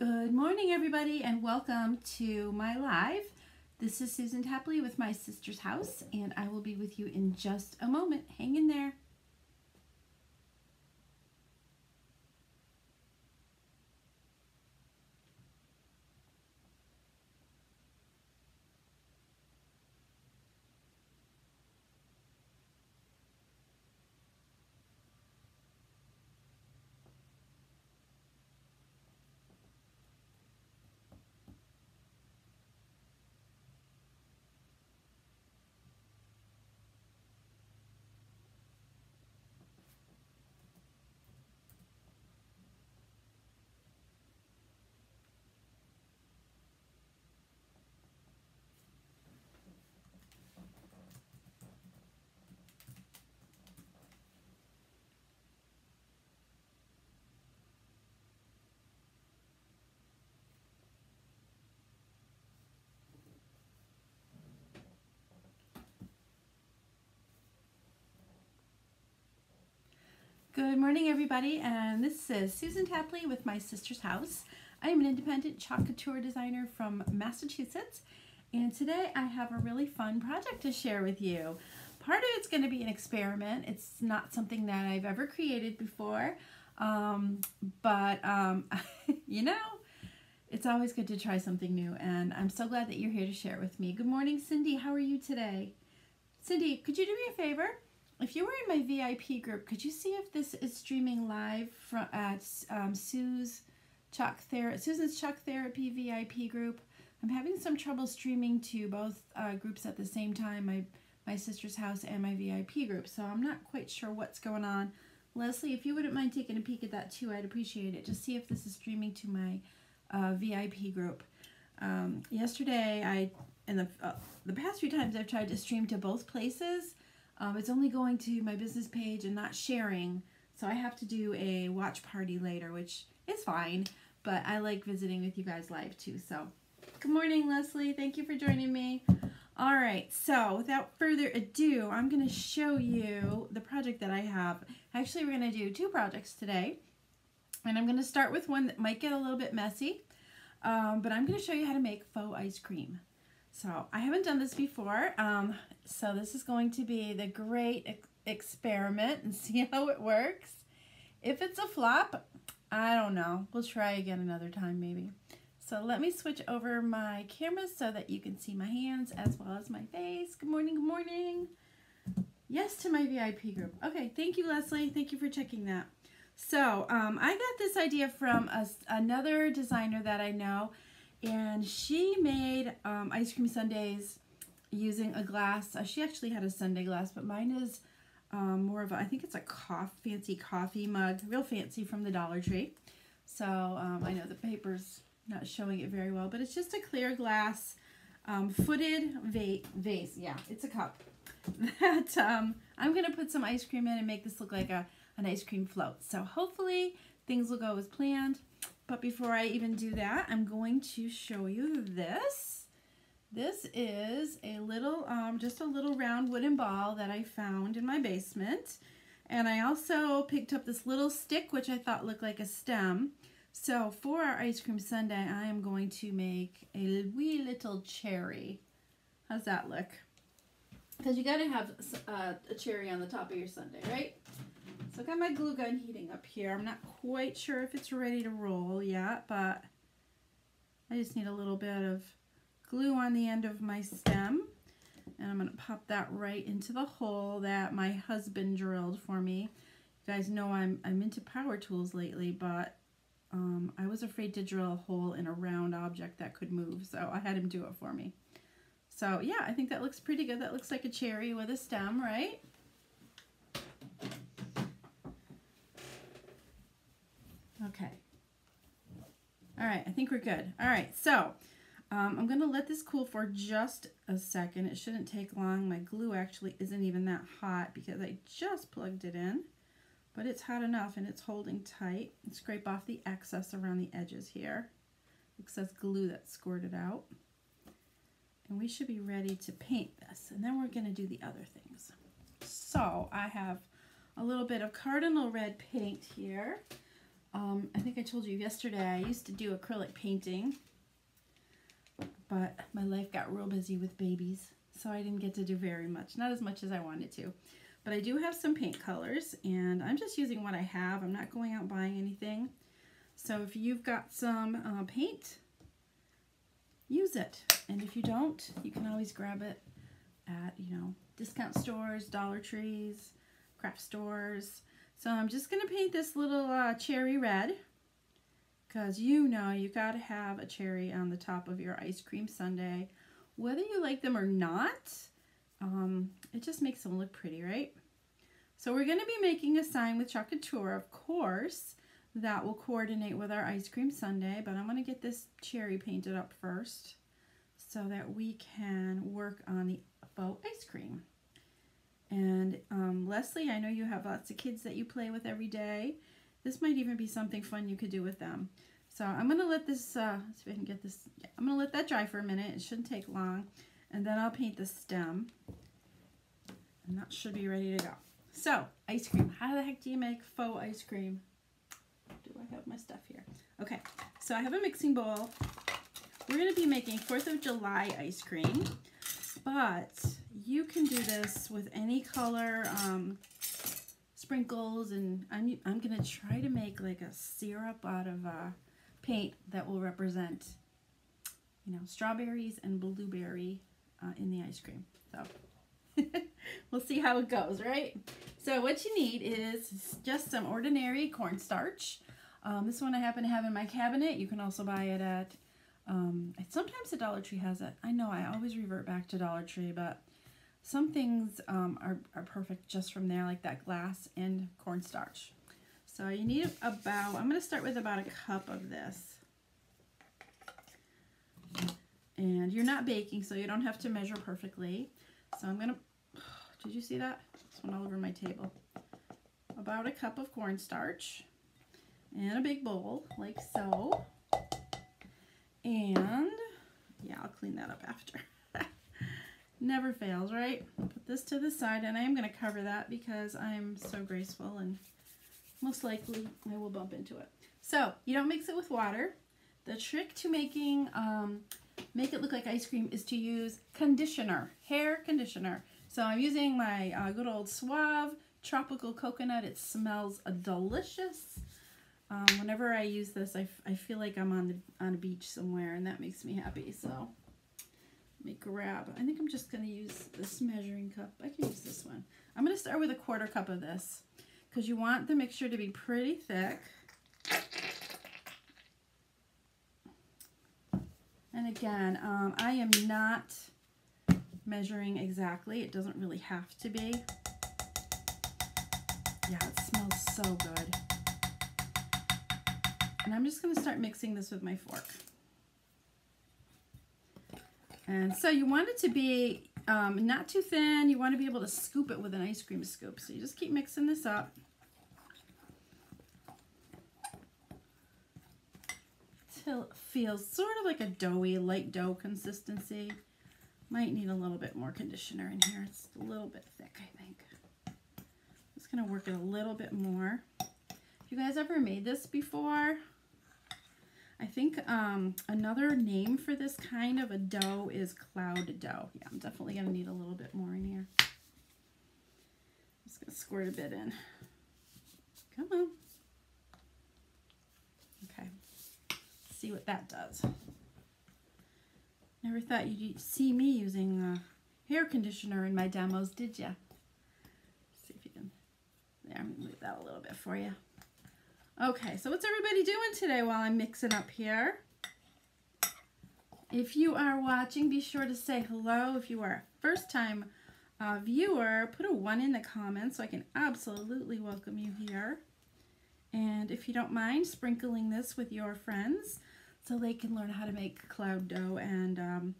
Good morning, everybody, and welcome to my live. This is Susan Tapply with My Sister's House, and I will be with you in just a moment. Hang in there. Good morning, everybody, and this is Susan Tapply with My Sister's House. I am an independent chalk couture designer from Massachusetts, and today I have a really fun project to share with you. Part of it's going to be an experiment. It's not something that I've ever created before, um, but um, you know, it's always good to try something new, and I'm so glad that you're here to share it with me. Good morning, Cindy. How are you today? Cindy, could you do me a favor? If you were in my VIP group, could you see if this is streaming live from at um, Sue's Chalk Ther Susan's Chalk Therapy VIP group? I'm having some trouble streaming to both uh, groups at the same time, my, my sister's house and my VIP group, so I'm not quite sure what's going on. Leslie, if you wouldn't mind taking a peek at that too, I'd appreciate it. Just see if this is streaming to my uh, VIP group. Um, yesterday, I, and the, uh, the past few times I've tried to stream to both places, um, it's only going to my business page and not sharing, so I have to do a watch party later, which is fine, but I like visiting with you guys live too. So, good morning, Leslie. Thank you for joining me. All right, so without further ado, I'm going to show you the project that I have. Actually, we're going to do two projects today, and I'm going to start with one that might get a little bit messy, um, but I'm going to show you how to make faux ice cream. So I haven't done this before, um, so this is going to be the great ex experiment and see how it works. If it's a flop, I don't know. We'll try again another time maybe. So let me switch over my camera so that you can see my hands as well as my face. Good morning, good morning. Yes to my VIP group. Okay, thank you, Leslie. Thank you for checking that. So um, I got this idea from a, another designer that I know and she made um, ice cream sundaes using a glass. Uh, she actually had a sundae glass, but mine is um, more of a, I think it's a coffee, fancy coffee mug, real fancy from the Dollar Tree. So um, I know the paper's not showing it very well, but it's just a clear glass um, footed va vase. Yeah, it's a cup that um, I'm going to put some ice cream in and make this look like a, an ice cream float. So hopefully things will go as planned. But before I even do that, I'm going to show you this. This is a little, um, just a little round wooden ball that I found in my basement. And I also picked up this little stick, which I thought looked like a stem. So for our ice cream sundae, I am going to make a wee little cherry. How's that look? Because you got to have uh, a cherry on the top of your sundae, right? So I got my glue gun heating up here. I'm not quite sure if it's ready to roll yet, but I just need a little bit of glue on the end of my stem. And I'm going to pop that right into the hole that my husband drilled for me. You guys know I'm, I'm into power tools lately, but um, I was afraid to drill a hole in a round object that could move, so I had him do it for me. So yeah, I think that looks pretty good. That looks like a cherry with a stem, right? Okay. All right, I think we're good. All right, so um, I'm going to let this cool for just a second. It shouldn't take long. My glue actually isn't even that hot because I just plugged it in, but it's hot enough and it's holding tight. Scrape off the excess around the edges here. Excess glue that squirted out. And we should be ready to paint this. And then we're going to do the other things. So I have a little bit of Cardinal Red paint here. Um, I think I told you yesterday I used to do acrylic painting, but my life got real busy with babies, so I didn't get to do very much, not as much as I wanted to. But I do have some paint colors, and I'm just using what I have. I'm not going out buying anything. So if you've got some uh, paint, use it. And if you don't, you can always grab it at, you know, discount stores, Dollar Trees, craft stores. So I'm just going to paint this little uh, cherry red because you know you got to have a cherry on the top of your ice cream sundae. Whether you like them or not, um, it just makes them look pretty, right? So we're going to be making a sign with Chalk Couture, of course, that will coordinate with our ice cream sundae, but I'm going to get this cherry painted up first so that we can work on the faux ice cream. And um, Leslie, I know you have lots of kids that you play with every day. This might even be something fun you could do with them. So I'm going to let this, uh, see if I can get this, yeah, I'm going to let that dry for a minute. It shouldn't take long. And then I'll paint the stem. And that should be ready to go. So, ice cream. How the heck do you make faux ice cream? Do I have my stuff here? Okay, so I have a mixing bowl. We're going to be making 4th of July ice cream. But you can do this with any color um, sprinkles. And I'm, I'm to try to make like a syrup out of uh, paint that will represent, you know, strawberries and blueberry uh, in the ice cream. So we'll see how it goes, right? So what you need is just some ordinary cornstarch. Um, this one I happen to have in my cabinet. You can also buy it at, um, sometimes the Dollar Tree has it. I know I always revert back to Dollar Tree, but some things um, are, are perfect just from there, like that glass and cornstarch. So you need about, I'm going to start with about a cup of this. And you're not baking, so you don't have to measure perfectly. So I'm going to, did you see that? This one all over my table. About a cup of cornstarch in a big bowl, like so. And, yeah, I'll clean that up after. Never fails, right? Put this to the side, and I am going to cover that because I'm so graceful, and most likely I will bump into it. So, you don't mix it with water. The trick to making um, make it look like ice cream is to use conditioner, hair conditioner. So I'm using my uh, good old Suave Tropical Coconut. It smells delicious. Um, whenever I use this, I, I feel like I'm on the on a beach somewhere, and that makes me happy. So let me grab. I think I'm just going to use this measuring cup. I can use this one. I'm going to start with a quarter cup of this because you want the mixture to be pretty thick. And again, um, I am not measuring exactly. It doesn't really have to be. Yeah, it smells so good. And I'm just going to start mixing this with my fork. And so you want it to be um, not too thin. You want to be able to scoop it with an ice cream scoop. So you just keep mixing this up. Till it feels sort of like a doughy, light dough consistency. Might need a little bit more conditioner in here. It's a little bit thick, I think. Just going to work it a little bit more. If you guys ever made this before, I think um, another name for this kind of a dough is cloud dough. Yeah, I'm definitely going to need a little bit more in here. I'm Just going to squirt a bit in. Come on. Okay. see what that does. Never thought you'd see me using uh, hair conditioner in my demos, did you? See if you can. There, I'm going to move that a little bit for you. Okay, so what's everybody doing today while I'm mixing up here? If you are watching, be sure to say hello. If you are a first-time uh, viewer, put a 1 in the comments so I can absolutely welcome you here. And if you don't mind sprinkling this with your friends so they can learn how to make cloud dough and um,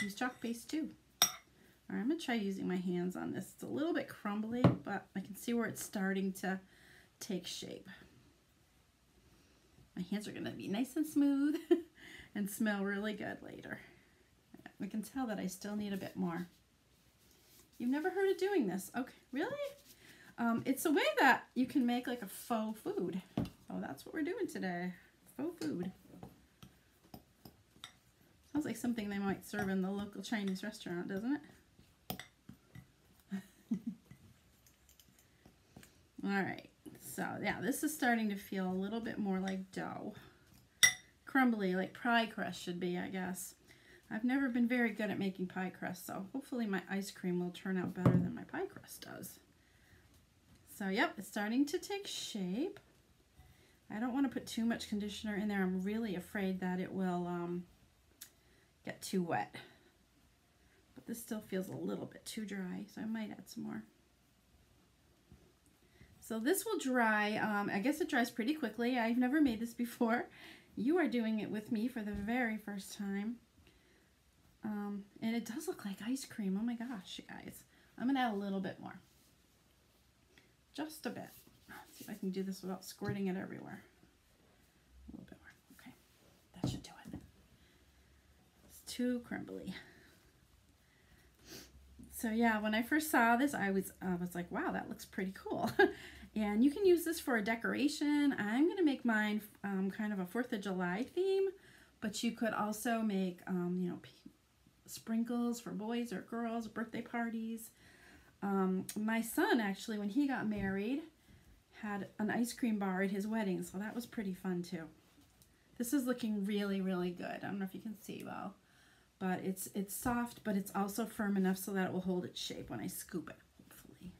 use chalk paste too. All right, I'm going to try using my hands on this. It's a little bit crumbly, but I can see where it's starting to take shape. My hands are going to be nice and smooth and smell really good later. I can tell that I still need a bit more. You've never heard of doing this. Okay, really? Um, it's a way that you can make like a faux food. So that's what we're doing today. Faux food. Sounds like something they might serve in the local Chinese restaurant, doesn't it? All right, so yeah, this is starting to feel a little bit more like dough. Crumbly, like pie crust should be, I guess. I've never been very good at making pie crust, so hopefully my ice cream will turn out better than my pie crust does. So yep, it's starting to take shape. I don't want to put too much conditioner in there. I'm really afraid that it will um, get too wet. But this still feels a little bit too dry, so I might add some more. So this will dry, um, I guess it dries pretty quickly. I've never made this before. You are doing it with me for the very first time. Um, and it does look like ice cream. Oh my gosh, you guys. I'm going to add a little bit more. Just a bit. Let's see if I can do this without squirting it everywhere. A little bit more. Okay, that should do it. It's too crumbly. So yeah, when I first saw this, I was I was like, wow, that looks pretty cool. and you can use this for a decoration. I'm gonna make mine um, kind of a Fourth of July theme, but you could also make um, you know sprinkles for boys or girls, birthday parties. Um, my son actually, when he got married, had an ice cream bar at his wedding, so that was pretty fun too. This is looking really, really good. I don't know if you can see well, but it's it's soft, but it's also firm enough so that it will hold its shape when I scoop it, hopefully.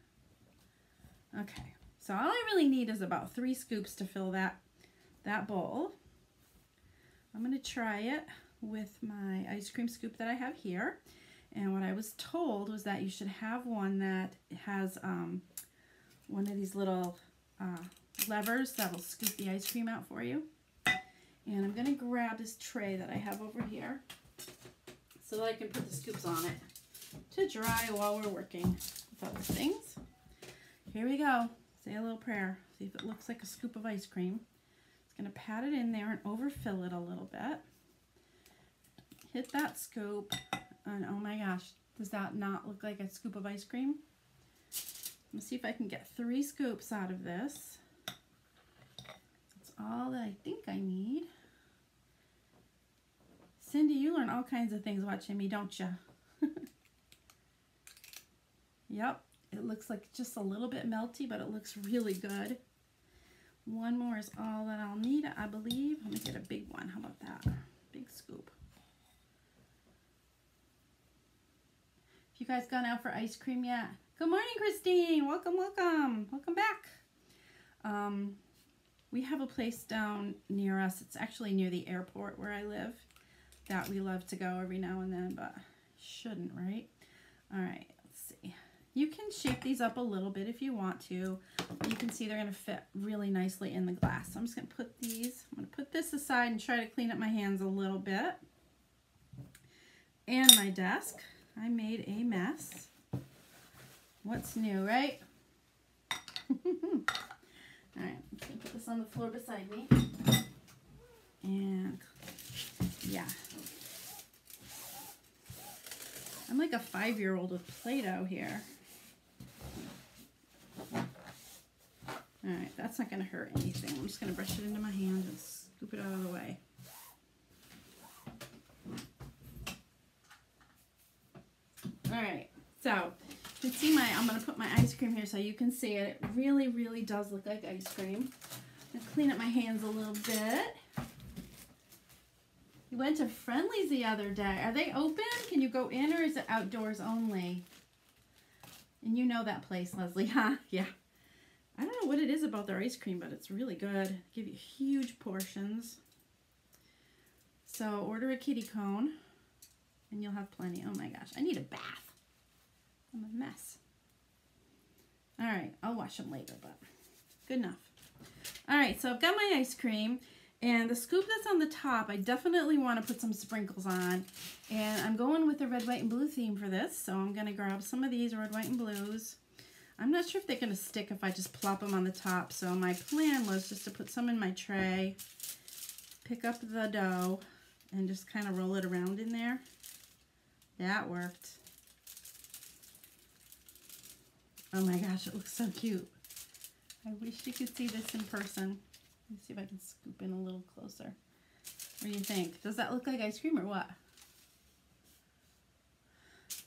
Okay, so all I really need is about three scoops to fill that, that bowl. I'm going to try it with my ice cream scoop that I have here. And what I was told was that you should have one that has um, one of these little uh, levers that will scoop the ice cream out for you. And I'm going to grab this tray that I have over here so that I can put the scoops on it to dry while we're working with other things. Here we go. Say a little prayer. See if it looks like a scoop of ice cream. It's going to pat it in there and overfill it a little bit. Hit that scoop. And oh my gosh, does that not look like a scoop of ice cream? Let's see if I can get three scoops out of this. That's all that I think I need. Cindy, you learn all kinds of things watching me, don't you? yep, it looks like just a little bit melty, but it looks really good. One more is all that I'll need, I believe. Let me get a big one. How about that? Big scoop. If you guys gone out for ice cream yet? Good morning, Christine. Welcome, welcome. Welcome back. Um, we have a place down near us. It's actually near the airport where I live that we love to go every now and then, but shouldn't, right? All right. You can shape these up a little bit if you want to. You can see they're going to fit really nicely in the glass. So I'm just going to put these, I'm going to put this aside and try to clean up my hands a little bit. And my desk. I made a mess. What's new, right? All right, I'm to put this on the floor beside me. And yeah. I'm like a five-year-old with Play-Doh here. All right, that's not going to hurt anything. I'm just going to brush it into my hand and scoop it out of the way. All right, so you can see my, I'm going to put my ice cream here so you can see it. It really, really does look like ice cream. I'm going to clean up my hands a little bit. You went to Friendly's the other day. Are they open? Can you go in or is it outdoors only? And you know that place, Leslie, huh? Yeah. I don't know what it is about their ice cream, but it's really good. Give you huge portions. So order a kitty cone and you'll have plenty. Oh my gosh, I need a bath. I'm a mess. All right, I'll wash them later, but good enough. All right, so I've got my ice cream. And the scoop that's on the top, I definitely want to put some sprinkles on. And I'm going with the red, white, and blue theme for this. So I'm going to grab some of these red, white, and blues. I'm not sure if they're going to stick if I just plop them on the top. So my plan was just to put some in my tray, pick up the dough, and just kind of roll it around in there. That worked. Oh my gosh, it looks so cute. I wish you could see this in person. Let me see if I can scoop in a little closer. What do you think? Does that look like ice cream or what?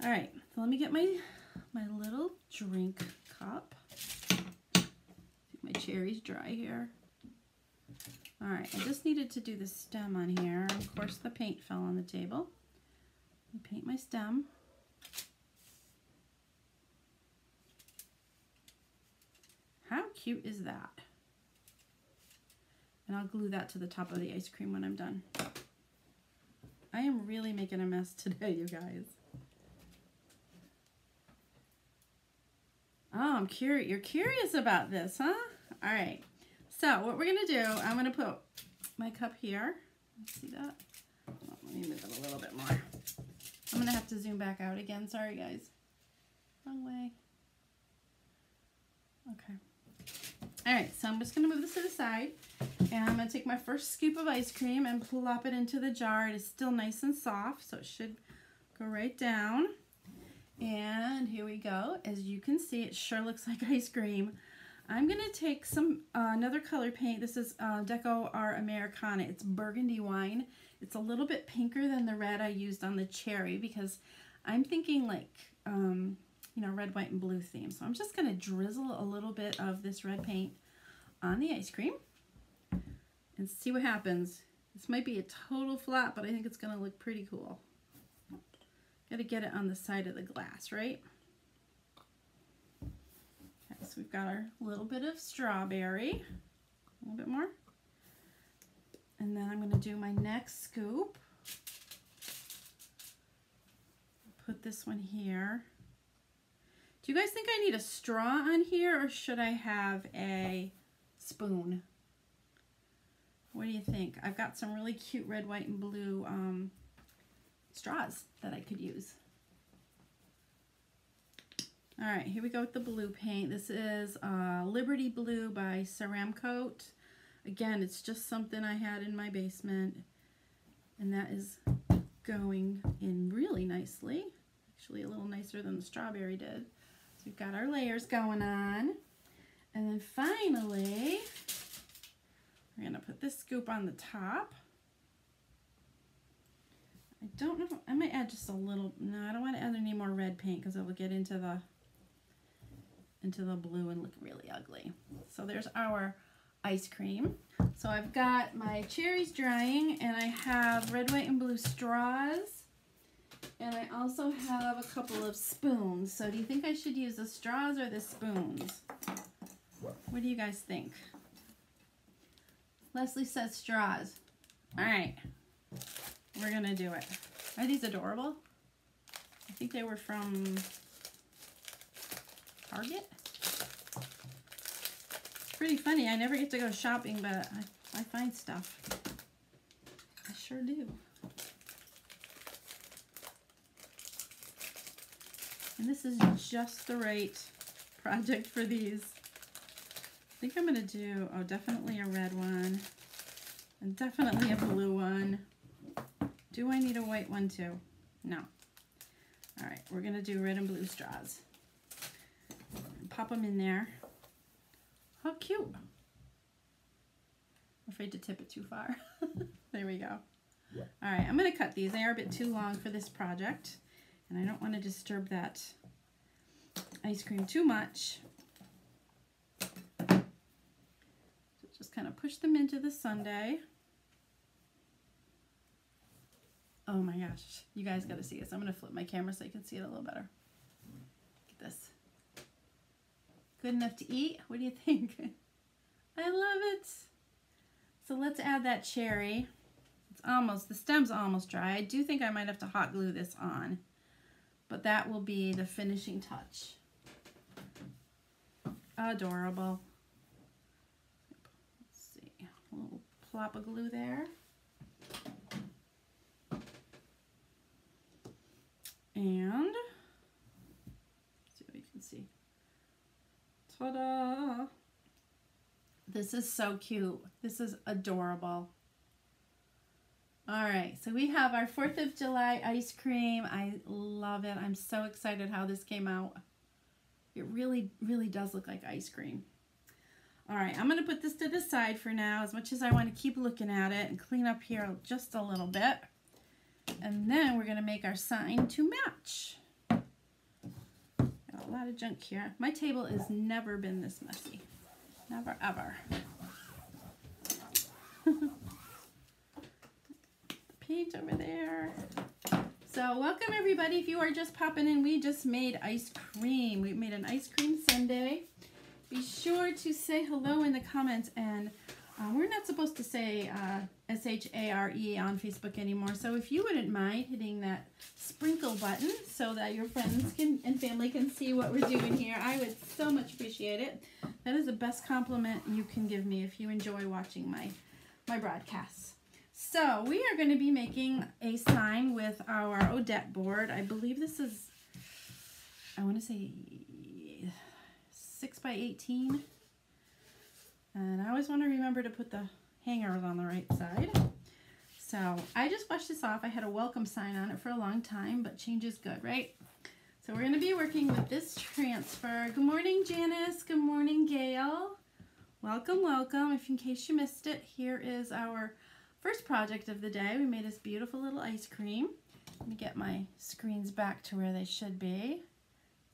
All right, so let me get my my little drink cup. My cherry's dry here. All right, I just needed to do the stem on here. Of course, the paint fell on the table. paint my stem. How cute is that? And I'll glue that to the top of the ice cream when I'm done. I am really making a mess today, you guys. Oh, I'm curious. You're curious about this, huh? All right. So what we're going to do, I'm going to put my cup here. See that? Let me move it a little bit more. I'm going to have to zoom back out again. Sorry, guys. Wrong way. Okay. All right, so I'm just going to move this to the side. And I'm going to take my first scoop of ice cream and plop it into the jar. It is still nice and soft, so it should go right down. And here we go. As you can see, it sure looks like ice cream. I'm going to take some uh, another color paint. This is uh, Deco Art Americana. It's burgundy wine. It's a little bit pinker than the red I used on the cherry because I'm thinking like, um, you know, red, white, and blue theme. So I'm just going to drizzle a little bit of this red paint on the ice cream and see what happens. This might be a total flop, but I think it's going to look pretty cool. Got to get it on the side of the glass, right? Okay, so we've got our little bit of strawberry, a little bit more. And then I'm going to do my next scoop. Put this one here. Do you guys think I need a straw on here or should I have a spoon? What do you think? I've got some really cute red, white, and blue um, straws that I could use. All right, here we go with the blue paint. This is uh, Liberty Blue by Ceramcoat. Again, it's just something I had in my basement. And that is going in really nicely. Actually, a little nicer than the strawberry did. So we've got our layers going on. And then finally, we're to put this scoop on the top. I don't know. I might add just a little. No, I don't want to add any more red paint because it will get into the into the blue and look really ugly. So there's our ice cream. So I've got my cherries drying and I have red, white, and blue straws. And I also have a couple of spoons. So do you think I should use the straws or the spoons? What do you guys think? Leslie says straws. All right. We're to do it. Are these adorable? I think they were from Target. Pretty funny. I never get to go shopping, but I, I find stuff. I sure do. And this is just the right project for these. I think I'm going to do, oh, definitely a red one. And definitely a blue one. Do I need a white one too? No. All right, we're gonna do red and blue straws. Pop them in there. How cute. I'm afraid to tip it too far. there we go. All right, I'm gonna cut these. They are a bit too long for this project, and I don't wanna disturb that ice cream too much. So just kind of push them into the sundae. Oh my gosh, you guys got to see this. I'm going to flip my camera so you can see it a little better. Look at this. Good enough to eat? What do you think? I love it. So let's add that cherry. It's almost, the stem's almost dry. I do think I might have to hot glue this on, but that will be the finishing touch. Adorable. Let's see, a little plop of glue there. And see what you can see. Ta-da! This is so cute. This is adorable. All right, so we have our 4th of July ice cream. I love it. I'm so excited how this came out. It really, really does look like ice cream. All right, I'm going to put this to the side for now as much as I want to keep looking at it and clean up here just a little bit. And then we're going to make our sign to match. Got a lot of junk here. My table has never been this messy. Never ever. paint over there. So welcome everybody. If you are just popping in, we just made ice cream. We made an ice cream sundae. Be sure to say hello in the comments and uh, we're not supposed to say uh, S-H-A-R-E on Facebook anymore. So if you wouldn't mind hitting that sprinkle button so that your friends can and family can see what we're doing here, I would so much appreciate it. That is the best compliment you can give me if you enjoy watching my, my broadcasts. So we are going to be making a sign with our Odette board. I believe this is, I want to say 6 by 18 and I always want to remember to put the hangers on the right side. So I just washed this off. I had a welcome sign on it for a long time, but change is good, right? So we're going to be working with this transfer. Good morning, Janice. Good morning, Gail. Welcome, welcome. If in case you missed it, here is our first project of the day. We made this beautiful little ice cream. Let me get my screens back to where they should be.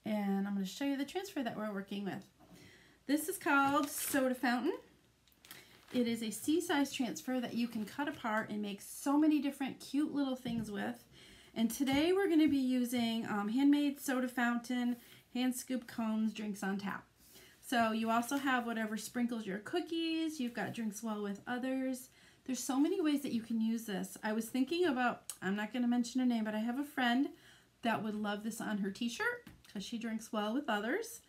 And I'm going to show you the transfer that we're working with. This is called Soda Fountain. It is a C-size transfer that you can cut apart and make so many different cute little things with. And today we're going to be using um, handmade soda fountain, hand scoop cones, drinks on tap. So you also have whatever sprinkles your cookies. You've got drinks well with others. There's so many ways that you can use this. I was thinking about, I'm not going to mention a name, but I have a friend that would love this on her t-shirt because she drinks well with others.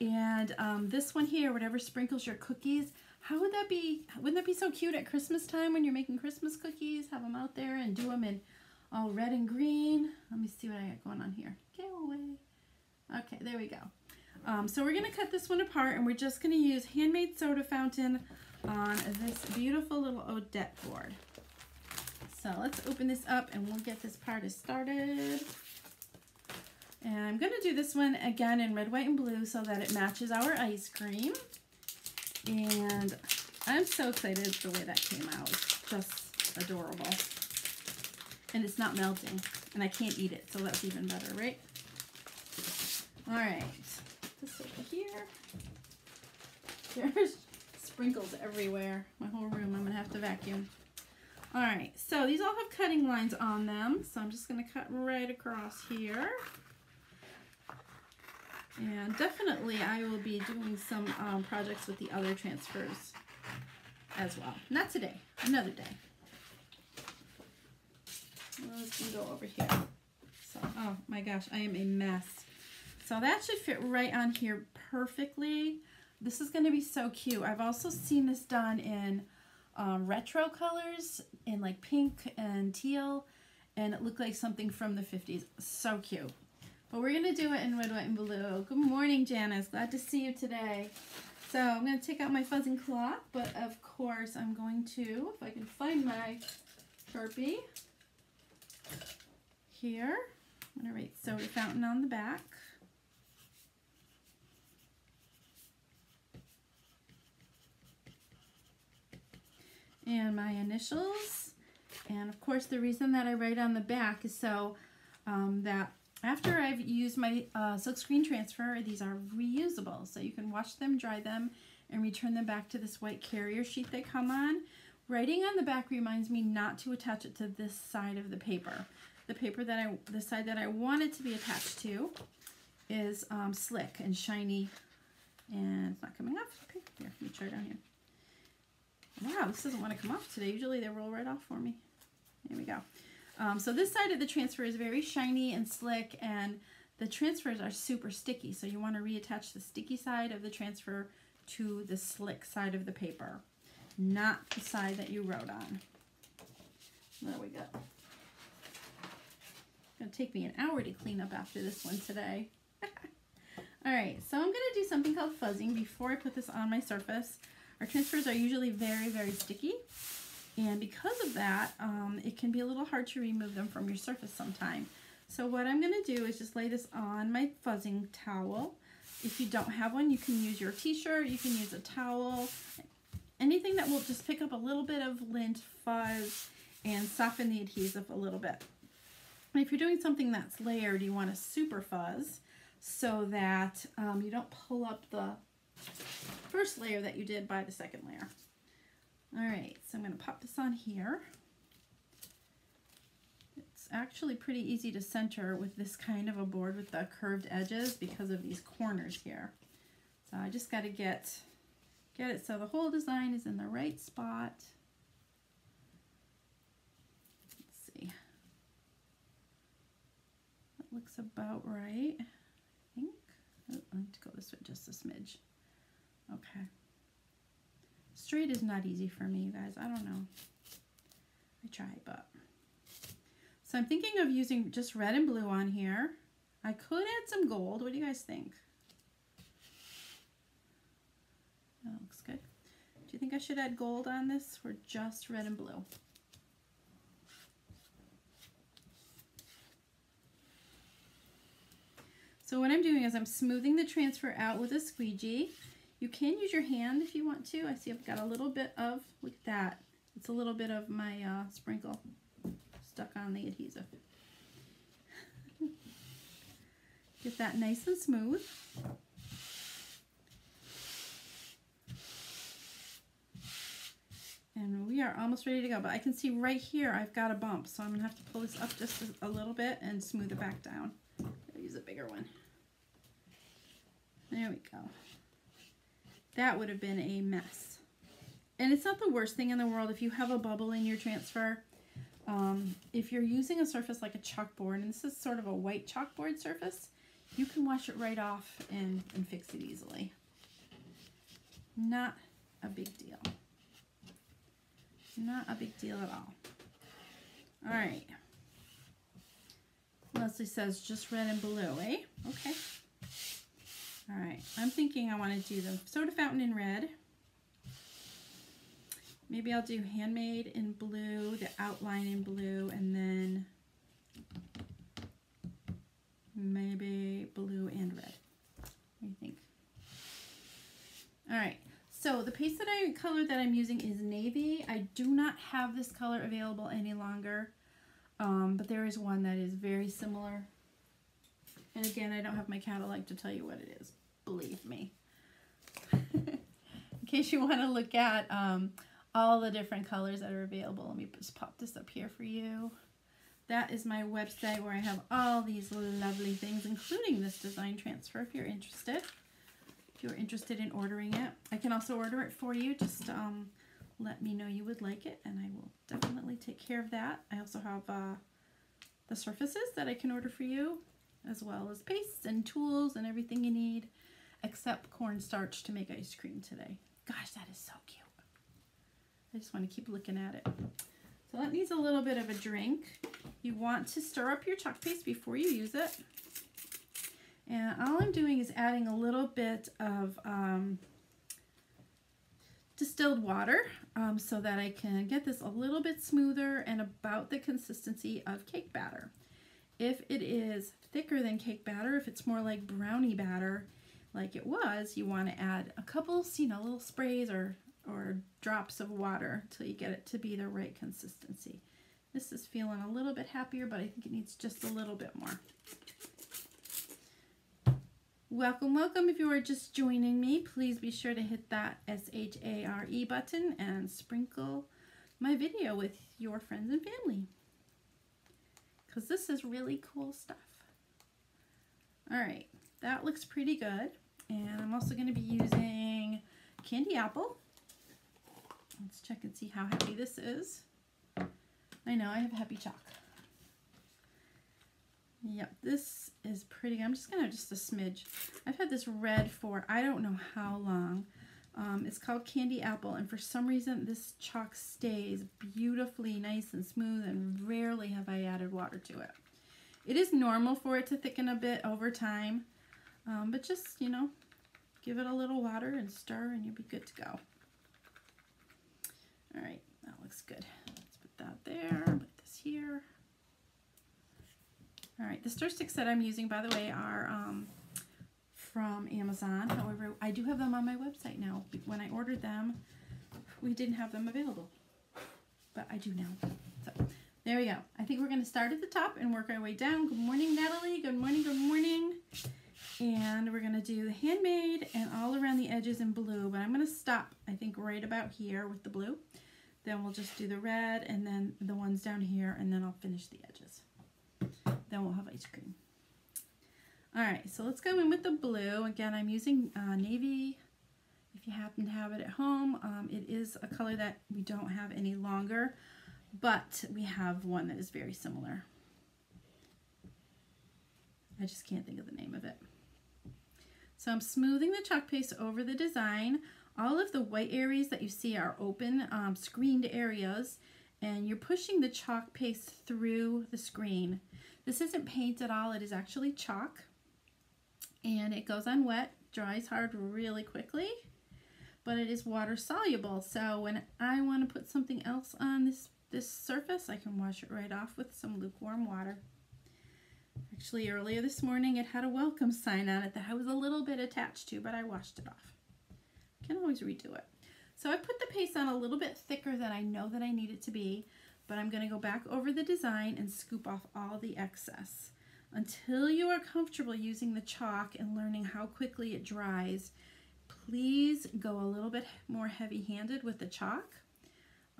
And um, this one here, whatever sprinkles your cookies, how would that be? Wouldn't that be so cute at Christmas time when you're making Christmas cookies? Have them out there and do them in all red and green. Let me see what I got going on here. Get away. Okay, there we go. Um, so we're going to cut this one apart and we're just going to use handmade soda fountain on this beautiful little Odette board. So let's open this up and we'll get this part started. And I'm going to do this one again in red, white, and blue so that it matches our ice cream. And I'm so excited the way that came out. It's just adorable. And it's not melting. And I can't eat it, so that's even better, right? All right. This over here. There's sprinkles everywhere. My whole room. I'm going to have to vacuum. All right. So these all have cutting lines on them. So I'm just going to cut right across here. And definitely I will be doing some um, projects with the other transfers as well. Not today, another day. Let's go over here. So, oh my gosh, I am a mess. So that should fit right on here perfectly. This is going to be so cute. I've also seen this done in um, retro colors in like pink and teal and it looked like something from the 50s. So cute. But we're going to do it in red, white, and blue. Good morning, Janice. Glad to see you today. So I'm going to take out my fuzzing cloth, but of course I'm going to, if I can find my Sharpie, here, I'm going to write soda fountain on the back. And my initials. And of course the reason that I write on the back is so um, that after I've used my uh, silk screen transfer, these are reusable. So you can wash them, dry them, and return them back to this white carrier sheet they come on. Writing on the back reminds me not to attach it to this side of the paper. The paper that I, the side that I want it to be attached to is um, slick and shiny and it's not coming off. Okay, here, let me try down here. Wow, this doesn't want to come off today. Usually they roll right off for me. There we go. Um, so this side of the transfer is very shiny and slick and the transfers are super sticky. So you want to reattach the sticky side of the transfer to the slick side of the paper, not the side that you wrote on. There we go. It's going to take me an hour to clean up after this one today. All right, so I'm going to do something called fuzzing before I put this on my surface. Our transfers are usually very, very sticky. And because of that, um, it can be a little hard to remove them from your surface sometime. So what I'm going to do is just lay this on my fuzzing towel if you don't have one, you can use your t-shirt, you can use a towel, anything that will just pick up a little bit of lint fuzz and soften the adhesive a little bit. If you're doing something that's layered, you want a super fuzz so that um, you don't pull up the first layer that you did by the second layer. All right, so I'm going to pop this on here. It's actually pretty easy to center with this kind of a board with the curved edges because of these corners here. So I just got to get get it so the whole design is in the right spot. Let's see. That looks about right, I think. Oh, I need to go this way just a smidge. Okay. Straight is not easy for me, you guys. I don't know. I try, but. So I'm thinking of using just red and blue on here. I could add some gold. What do you guys think? That looks good. Do you think I should add gold on this or just red and blue? So what I'm doing is I'm smoothing the transfer out with a squeegee. You can use your hand if you want to. I see I've got a little bit of, look at that. It's a little bit of my uh, sprinkle stuck on the adhesive. Get that nice and smooth. And we are almost ready to go, but I can see right here I've got a bump, so I'm to have to pull this up just a little bit and smooth it back down. I'll use a bigger one. There we go. That would have been a mess. And it's not the worst thing in the world if you have a bubble in your transfer. Um, if you're using a surface like a chalkboard, and this is sort of a white chalkboard surface, you can wash it right off and, and fix it easily. Not a big deal. Not a big deal at all. All right. Leslie says just red and blue, eh? Okay. All right. I'm thinking I want to do the soda fountain in red. Maybe I'll do handmade in blue, the outline in blue, and then maybe blue and red. What do you think? All right. So the paste that I color that I'm using is navy. I do not have this color available any longer, um, but there is one that is very similar. And again, I don't have my catalog to tell you what it is. Believe me. In case you want to look at um, all the different colors that are available, let me just pop this up here for you. That is my website where I have all these lovely things, including this design transfer if you're interested If you're interested in ordering it. I can also order it for you. Just um, let me know you would like it and I will definitely take care of that. I also have uh, the surfaces that I can order for you as well as pastes and tools and everything you need except cornstarch to make ice cream today. Gosh, that is so cute. I just want to keep looking at it. So that needs a little bit of a drink. You want to stir up your chalk paste before you use it. And all I'm doing is adding a little bit of um, distilled water um, so that I can get this a little bit smoother and about the consistency of cake batter. If it is thicker than cake batter, if it's more like brownie batter like it was, you want to add a couple, you know, little sprays or, or drops of water till you get it to be the right consistency. This is feeling a little bit happier, but I think it needs just a little bit more. Welcome, welcome. If you are just joining me, please be sure to hit that S-H-A-R-E button and sprinkle my video with your friends and family. Because this is really cool stuff. All right, that looks pretty good. And I'm also going to be using candy apple. Let's check and see how happy this is. I know, I have happy chalk. Yep, this is pretty. I'm just going to just a smidge. I've had this red for I don't know how long. Um, it's called Candy Apple, and for some reason this chalk stays beautifully nice and smooth, and rarely have I added water to it. It is normal for it to thicken a bit over time, um, but just, you know, give it a little water and stir, and you'll be good to go. All right, that looks good. Let's put that there, put this here. All right, the stir sticks that I'm using, by the way, are um, from Amazon. However, I do have them on my website now. When I ordered them, we didn't have them available, but I do now. So there we go. I think we're going to start at the top and work our way down. Good morning, Natalie. Good morning, good morning. And we're going to do the handmade and all around the edges in blue, but I'm going to stop, I think, right about here with the blue. Then we'll just do the red and then the ones down here, and then I'll finish the edges. Then we'll have ice cream. All right, so let's go in with the blue. Again, I'm using uh, navy. If you happen to have it at home, um, it is a color that we don't have any longer but we have one that is very similar. I just can't think of the name of it. So I'm smoothing the chalk paste over the design. All of the white areas that you see are open, um, screened areas, and you're pushing the chalk paste through the screen. This isn't paint at all, it is actually chalk. And it goes on wet, dries hard really quickly, but it is water soluble. So when I want to put something else on this this surface, I can wash it right off with some lukewarm water. Actually, earlier this morning, it had a welcome sign on it that I was a little bit attached to, but I washed it off. I Can always redo it. So I put the paste on a little bit thicker than I know that I need it to be, but I'm going to go back over the design and scoop off all the excess. Until you are comfortable using the chalk and learning how quickly it dries, please go a little bit more heavy-handed with the chalk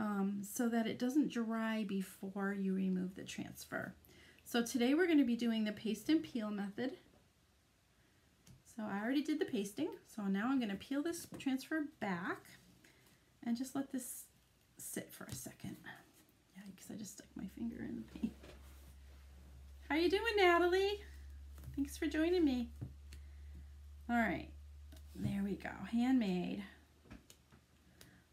um, so that it doesn't dry before you remove the transfer. So today we're going to be doing the paste and peel method. So I already did the pasting, so now I'm going to peel this transfer back and just let this sit for a second. Yeah, because I just stuck my finger in the paint. How you doing, Natalie? Thanks for joining me. All right, there we go, handmade.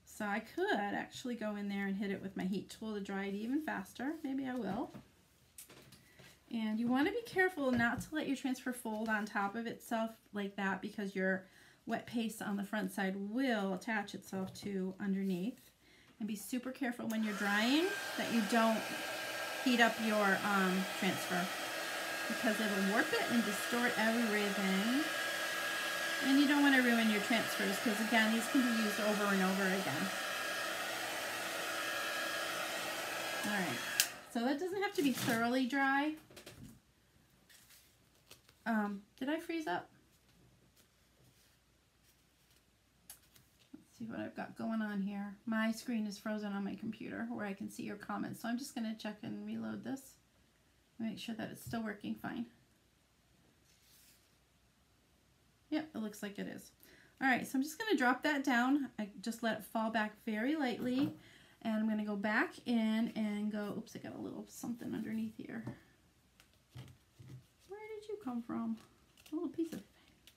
So I could actually go in there and hit it with my heat tool to dry it even faster. Maybe I will. And you want to be careful not to let your transfer fold on top of itself like that because your wet paste on the front side will attach itself to underneath. And be super careful when you're drying that you don't heat up your um, transfer because it'll warp it and distort everything. And you don't want to ruin your transfers because again, these can be used over and over again. All right, so that doesn't have to be thoroughly dry. Um, did I freeze up? See what I've got going on here. My screen is frozen on my computer where I can see your comments. So I'm just going to check and reload this. Make sure that it's still working fine. Yep, it looks like it is. All right, so I'm just going to drop that down. I just let it fall back very lightly. And I'm going to go back in and go, oops, I got a little something underneath here. Where did you come from? A little piece of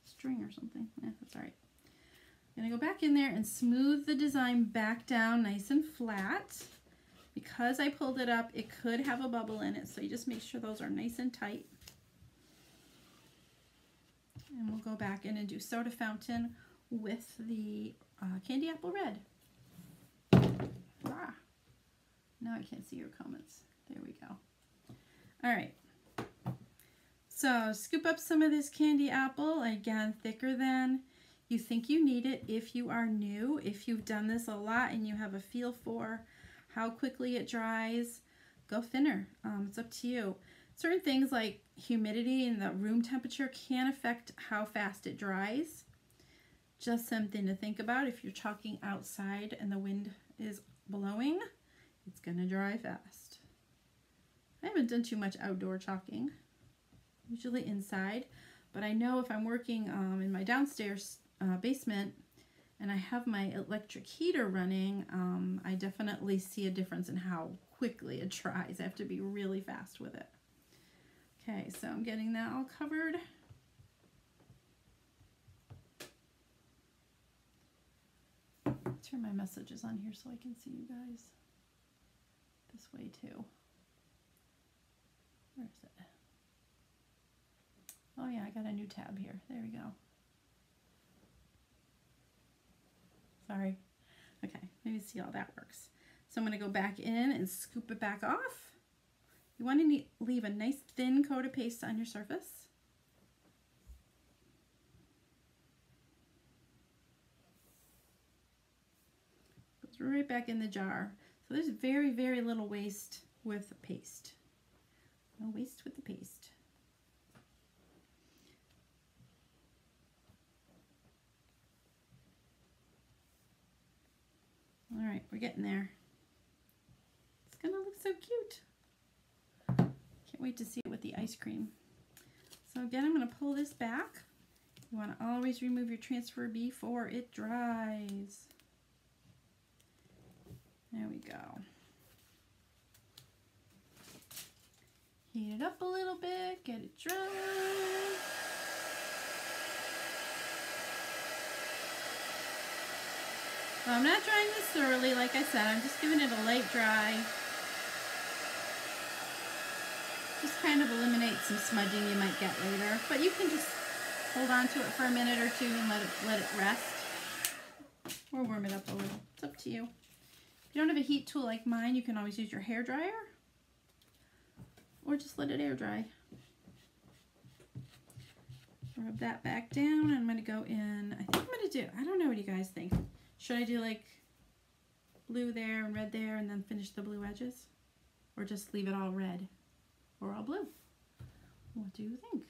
string or something. Yeah, that's all right. I'm to go back in there and smooth the design back down nice and flat. Because I pulled it up, it could have a bubble in it, so you just make sure those are nice and tight. And we'll go back in and do Soda Fountain with the uh, Candy Apple Red. Ah. Now I can't see your comments. There we go. All right. So scoop up some of this candy apple, again, thicker than you think you need it if you are new. If you've done this a lot and you have a feel for how quickly it dries, go thinner. Um, it's up to you. Certain things like humidity and the room temperature can affect how fast it dries. Just something to think about if you're chalking outside and the wind is blowing, it's going to dry fast. I haven't done too much outdoor chalking, usually inside, but I know if I'm working um, in my downstairs uh, basement and I have my electric heater running, um, I definitely see a difference in how quickly it dries. I have to be really fast with it. Okay, so I'm getting that all covered. Turn my messages on here so I can see you guys this way too. Where is it? Oh yeah, I got a new tab here. There we go. Sorry. Okay, let me see how that works. So I'm going to go back in and scoop it back off. You want to leave a nice thin coat of paste on your surface. Goes right back in the jar. So there's very, very little waste with paste. No waste with the paste. All right, we're getting there. It's gonna look so cute. Can't wait to see it with the ice cream. So again, I'm gonna pull this back. You wanna always remove your transfer before it dries. There we go. Heat it up a little bit, get it dry. I'm not drying this thoroughly, like I said. I'm just giving it a light dry. Just kind of eliminate some smudging you might get later. But you can just hold on to it for a minute or two and let it, let it rest. Or warm it up a little. It's up to you. If you don't have a heat tool like mine, you can always use your hair dryer. Or just let it air dry. Rub that back down. I'm going to go in, I think I'm going to do, I don't know what you guys think. Should I do like blue there and red there and then finish the blue edges? Or just leave it all red or all blue? What do you think?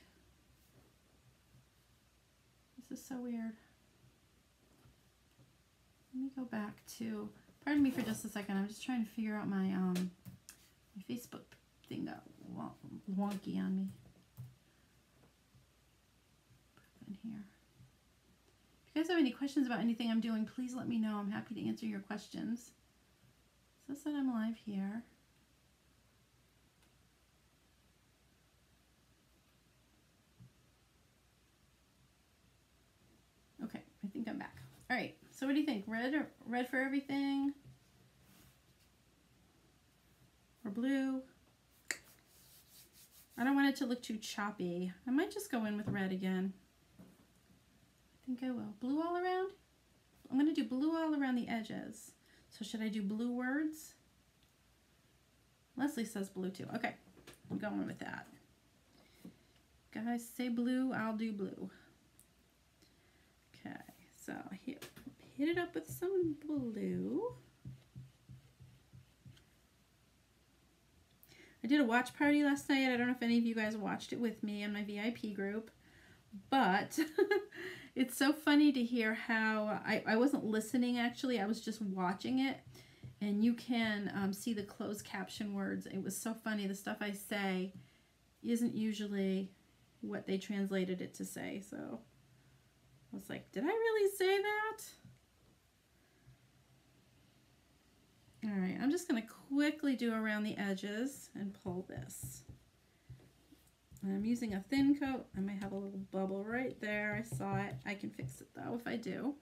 This is so weird. Let me go back to, pardon me for just a second, I'm just trying to figure out my, um, my Facebook thing got wonky on me. Put in here you guys have any questions about anything I'm doing, please let me know. I'm happy to answer your questions. So said I'm live here. Okay, I think I'm back. All right, so what do you think? Red or red for everything? Or blue? I don't want it to look too choppy. I might just go in with red again think I will. Blue all around? I'm going to do blue all around the edges. So should I do blue words? Leslie says blue too. Okay, I'm going with that. Guys, say blue, I'll do blue. Okay, so hit, hit it up with some blue. I did a watch party last night. I don't know if any of you guys watched it with me in my VIP group, but it's so funny to hear how I, I wasn't listening actually I was just watching it. And you can um, see the closed caption words. It was so funny the stuff I say isn't usually what they translated it to say. So I was like did I really say that? All right I'm just gonna quickly do around the edges and pull this I'm using a thin coat. I might have a little bubble right there. I saw it. I can fix it though if I do.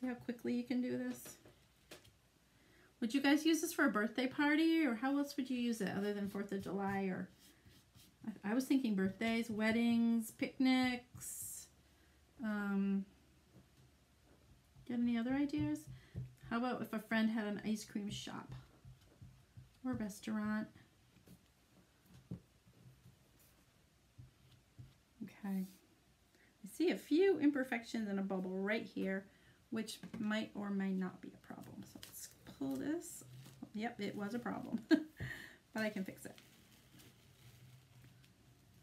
See how quickly you can do this? Would you guys use this for a birthday party or how else would you use it other than 4th of July or I was thinking birthdays, weddings, picnics, um, Got any other ideas? How about if a friend had an ice cream shop or restaurant? Okay. I see a few imperfections in a bubble right here, which might or might not be a problem. So let's pull this. Yep, it was a problem, but I can fix it.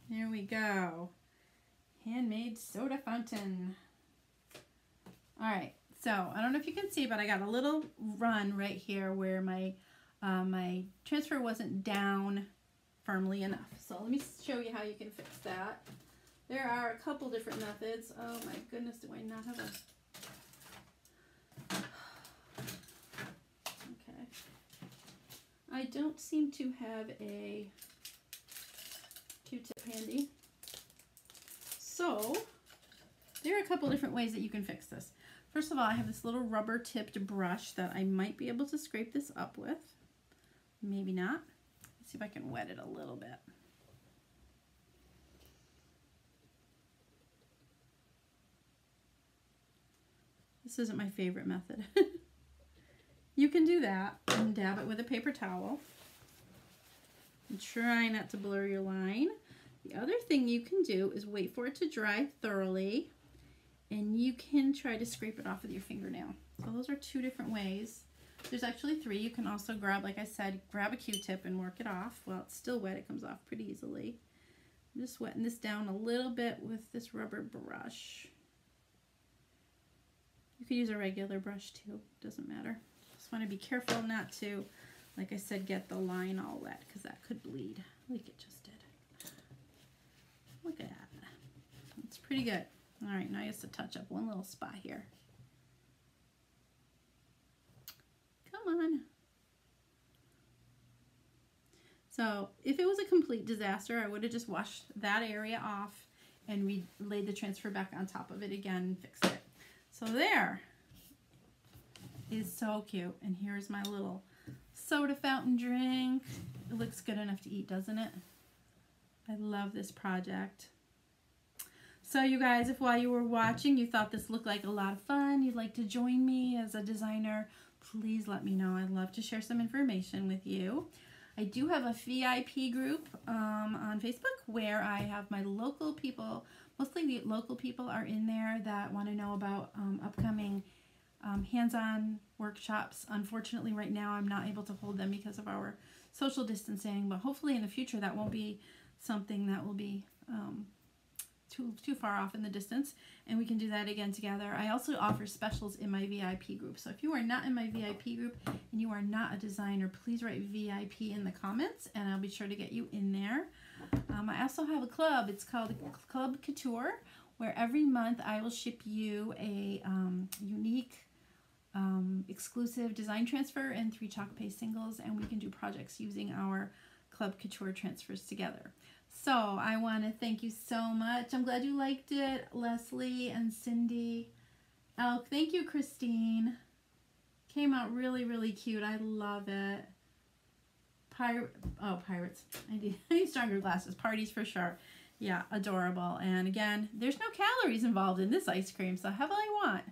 There we go. Handmade soda fountain. All right, so I don't know if you can see, but I got a little run right here where my uh, my transfer wasn't down firmly enough. So let me show you how you can fix that. There are a couple different methods. Oh my goodness, do I not have a... Okay. I don't seem to have a Q-tip handy. So, there are a couple different ways that you can fix this. First of all, I have this little rubber tipped brush that I might be able to scrape this up with. Maybe not. Let's see if I can wet it a little bit. This isn't my favorite method. you can do that and dab it with a paper towel. And try not to blur your line. The other thing you can do is wait for it to dry thoroughly and you can try to scrape it off with your fingernail. So those are two different ways. There's actually three. You can also grab, like I said, grab a Q-tip and work it off. Well, it's still wet. It comes off pretty easily. I'm just wetting this down a little bit with this rubber brush. You could use a regular brush too. Doesn't matter. Just want to be careful not to, like I said, get the line all wet because that could bleed like it just did. Look at that. It's pretty good. All right, now I just to touch up one little spot here. Come on. So if it was a complete disaster, I would have just washed that area off and we laid the transfer back on top of it again and fixed it. So there is so cute. And here's my little soda fountain drink. It looks good enough to eat, doesn't it? I love this project. So you guys, if while you were watching you thought this looked like a lot of fun, you'd like to join me as a designer, please let me know. I'd love to share some information with you. I do have a VIP group um, on Facebook where I have my local people, mostly the local people are in there that want to know about um, upcoming um, hands-on workshops. Unfortunately, right now I'm not able to hold them because of our social distancing, but hopefully in the future that won't be something that will be um, too, too far off in the distance and we can do that again together. I also offer specials in my VIP group. So if you are not in my VIP group and you are not a designer, please write VIP in the comments and I'll be sure to get you in there. Um, I also have a club. It's called Club Couture where every month I will ship you a um, unique um, exclusive design transfer and three chalk paste singles and we can do projects using our Club Couture transfers together. So I want to thank you so much. I'm glad you liked it, Leslie and Cindy. Oh, thank you, Christine. Came out really, really cute. I love it. Pirate, oh, pirates. I need, I need stronger glasses. Parties for sure. Yeah, adorable. And again, there's no calories involved in this ice cream, so have all you want.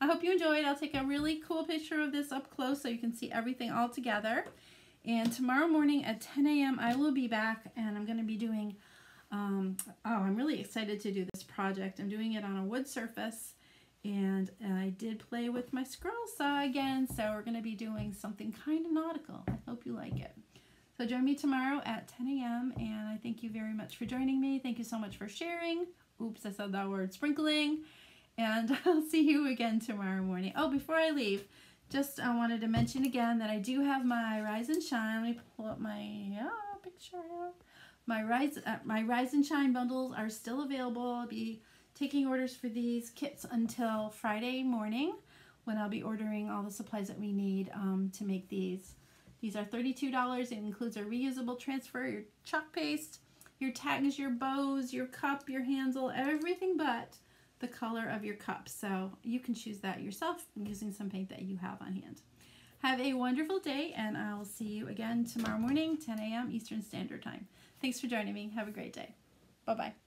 I hope you enjoyed. I'll take a really cool picture of this up close so you can see everything all together. And tomorrow morning at 10 a.m. I will be back and I'm going to be doing, um, oh, I'm really excited to do this project. I'm doing it on a wood surface and I did play with my scroll saw again. So we're going to be doing something kind of nautical. I hope you like it. So join me tomorrow at 10 a.m. and I thank you very much for joining me. Thank you so much for sharing. Oops, I said that word, sprinkling. And I'll see you again tomorrow morning. Oh, before I leave, just I wanted to mention again that I do have my Rise and Shine. Let me pull up my uh, picture. My Rise, uh, my Rise and Shine bundles are still available. I'll be taking orders for these kits until Friday morning when I'll be ordering all the supplies that we need um, to make these. These are $32. It includes a reusable transfer, your chalk paste, your tags, your bows, your cup, your handle, everything but the color of your cup. So you can choose that yourself using some paint that you have on hand. Have a wonderful day, and I'll see you again tomorrow morning, 10 a.m. Eastern Standard Time. Thanks for joining me. Have a great day. Bye-bye.